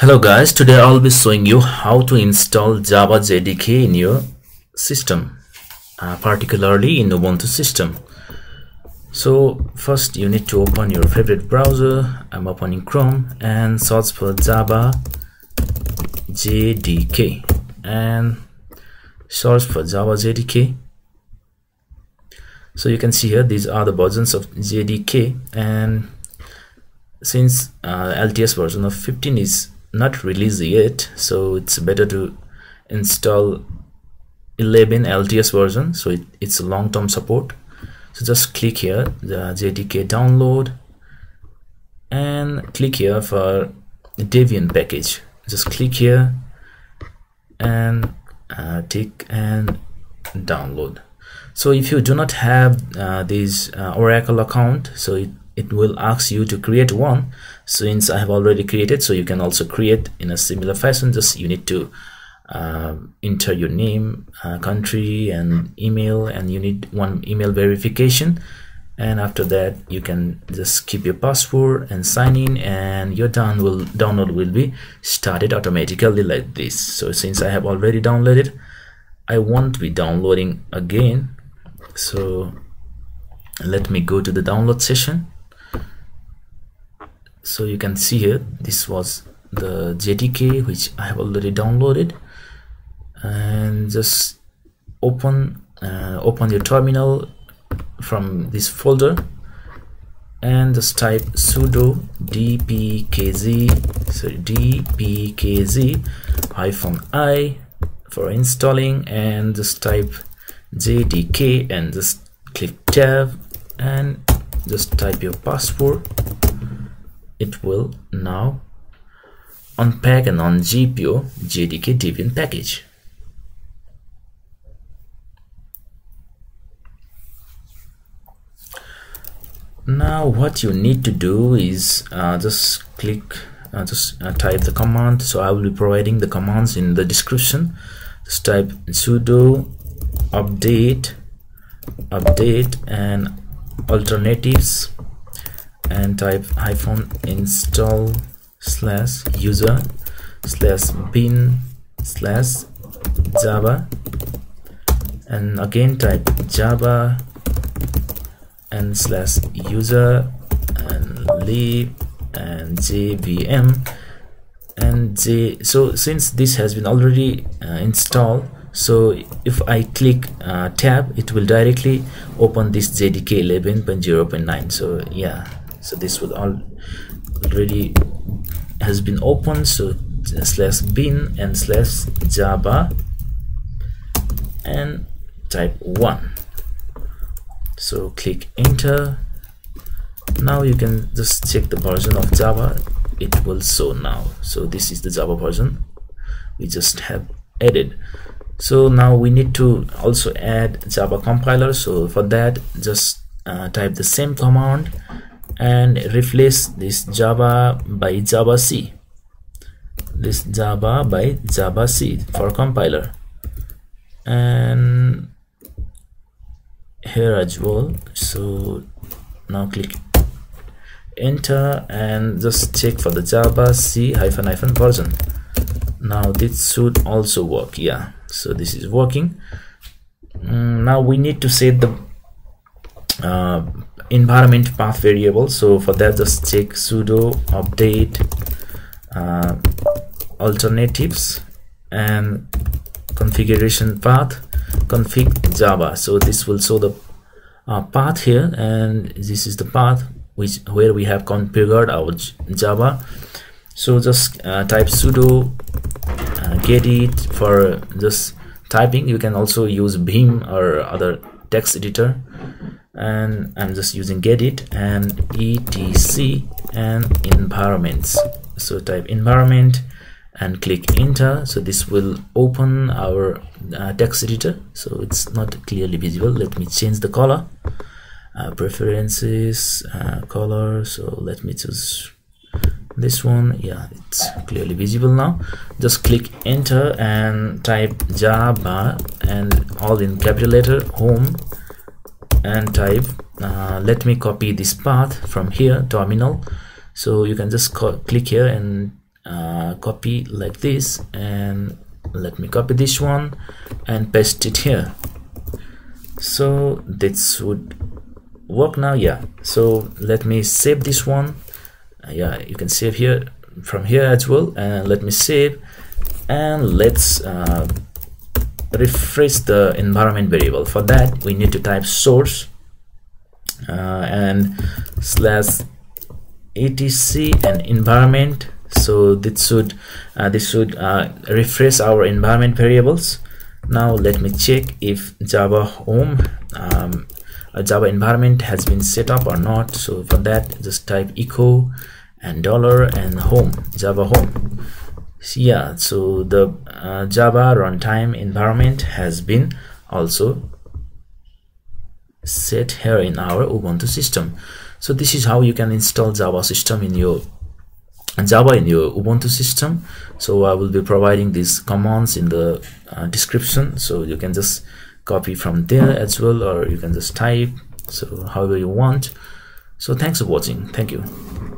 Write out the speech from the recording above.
Hello guys, today I'll be showing you how to install Java JDK in your system, uh, particularly in Ubuntu system. So first you need to open your favorite browser, I'm opening Chrome and search for Java JDK and search for Java JDK. So you can see here these are the versions of JDK and since uh, LTS version of 15 is not released yet so it's better to install 11 LTS version so it, it's long-term support. So just click here the JDK download and click here for Debian package. Just click here and uh, tick and download. So if you do not have uh, this uh, Oracle account so it it will ask you to create one since I have already created so you can also create in a similar fashion. Just you need to uh, enter your name uh, country and email and you need one email verification. And after that you can just keep your password and sign in and your down will download will be started automatically like this. So since I have already downloaded I won't be downloading again. So let me go to the download session so you can see here this was the JDK which I have already downloaded. And just open uh, open your terminal from this folder. And just type sudo dpkg so dpkg hyphen i for installing and just type jdk and just click tab and just type your password it will now unpack unzip your JDK Debian package. Now what you need to do is uh, just click uh, just uh, type the command. So I will be providing the commands in the description. Just type sudo update update and alternatives and type hyphen install slash user slash bin slash java. And again type java and slash user and lib and jvm and j so since this has been already uh, installed so if I click uh, tab it will directly open this JDK 11.0.9 so yeah so this would all already has been opened so slash bin and slash java and type 1 so click enter. Now you can just check the version of java. It will show now. So this is the java version we just have added. So now we need to also add java compiler. So for that just uh, type the same command and replace this java by java c. This java by java c for compiler. And here as well so now click enter and just check for the java c hyphen hyphen version. Now this should also work yeah. So this is working. Mm, now we need to set the uh, environment path variable. So for that just check sudo update uh, alternatives and configuration path config java. So this will show the uh, path here and this is the path which where we have configured our java. So just uh, type sudo uh, gedit for just typing. You can also use vim or other text editor and I'm just using gedit and etc and environments. So type environment and click enter. So this will open our uh, text editor. So it's not clearly visible. Let me change the color. Uh, preferences uh, color. So let me choose this one. Yeah it's clearly visible now. Just click enter and type java and all in capital letter home and type. Uh, let me copy this path from here terminal. So you can just click here and uh, copy like this. And let me copy this one and paste it here. So this would work now yeah. So let me save this one. Uh, yeah you can save here from here as well. And let me save. And let's uh, refresh the environment variable. For that we need to type source uh, and slash etc and environment. So this should uh, this should uh, refresh our environment variables. Now let me check if java home um, a java environment has been set up or not. So for that just type echo and dollar and home java home yeah so the uh, java runtime environment has been also set here in our ubuntu system. So this is how you can install java system in your java in your ubuntu system. So i will be providing these commands in the uh, description. So you can just copy from there as well or you can just type. So however you want. So thanks for watching. Thank you